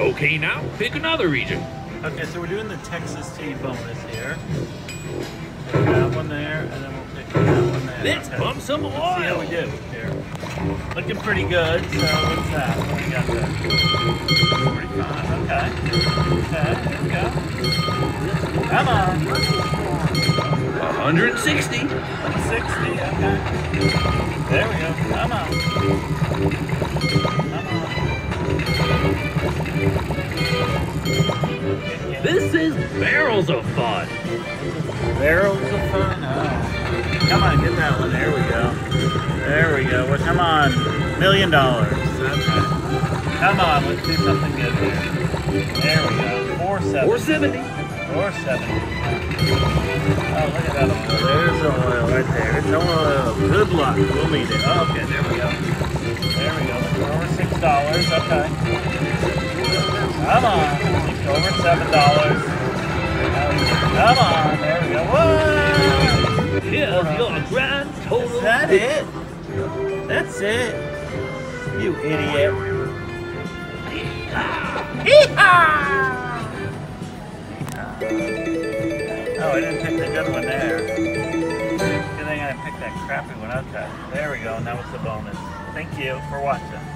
Okay, now pick another region. Okay, so we're doing the Texas tea bonus here. Pick that one there, and then we'll pick that one there. Let's okay. pump some Let's see how we oil. do here. Looking pretty good. So what's that? What we got there? 45. Okay. Okay. Here we go. Come on. 160. 160. Okay. There we go. Come on. This is barrels of fun. Barrels of fun. Oh. Come on, get that one. There we go. There we go. Well, come on. Million dollars. Okay. Come on, let's do something good here. There we go. 470. 470. 470. Oh, look at that oil. There's the oil right there. It's oil. Good luck. We'll need it. Oh, okay, there we go. There we go. Over six dollars. Okay. Come on. Over seven dollars. Come on. There we go. Whoa! Here's your grand total. Is that it? That's it. You idiot. Oh, I didn't pick the good one there. Good thing I picked that crappy one. Okay. There we go. Now it's the bonus. Thank you for watching.